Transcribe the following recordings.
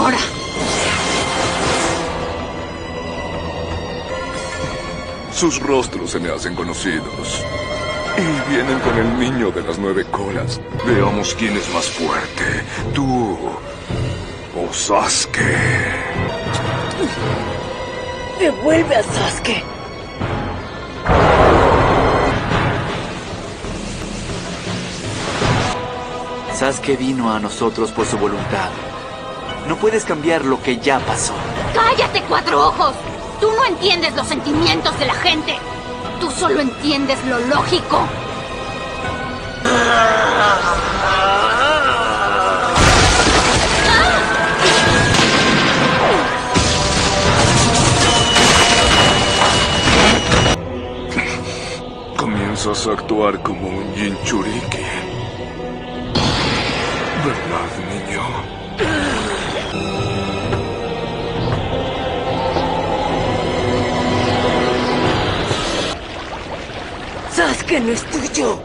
ahora. Sus rostros se me hacen conocidos. Y vienen con el niño de las nueve colas. Veamos quién es más fuerte. Tú o Sasuke. Devuelve a Sasuke. Sasuke vino a nosotros por su voluntad. No puedes cambiar lo que ya pasó. ¡Cállate, cuatro ojos! Tú no entiendes los sentimientos de la gente. Tú solo entiendes lo lógico. Comienzas a actuar como un Jinchuriki. Sasuke no es tuyo.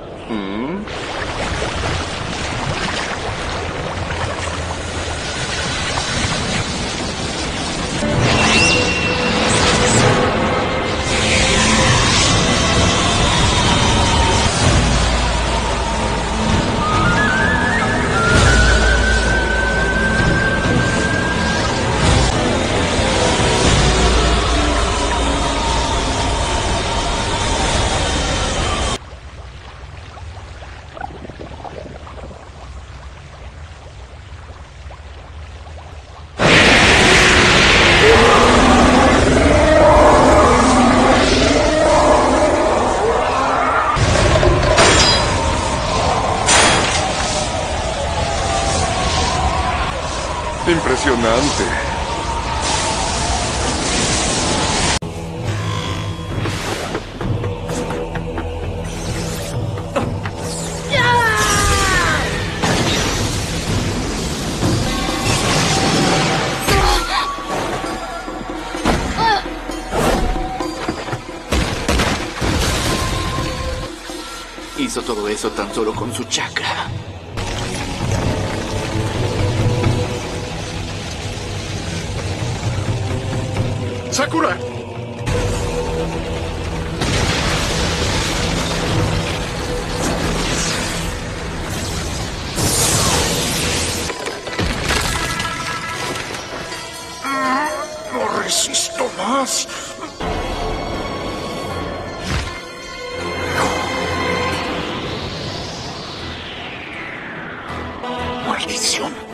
Impresionante. Hizo todo eso tan solo con su chakra. ¡Sakura! No resisto más. Maldición.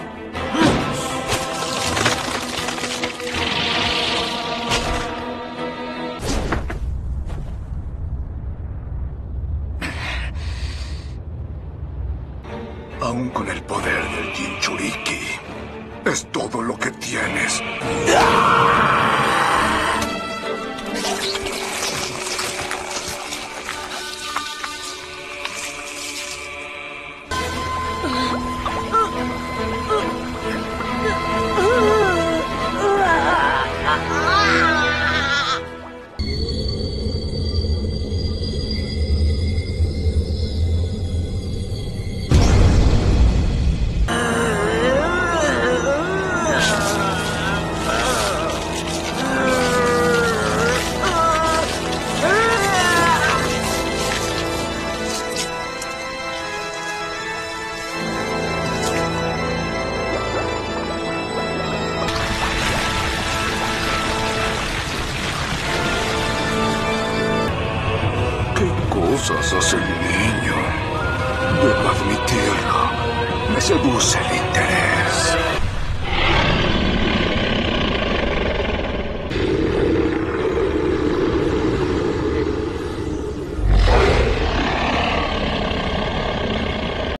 Aún con el poder del Jinchuriki, es todo lo que tienes. ¿Qué cosas hace el niño? Debo admitirlo. Me seduce el interés.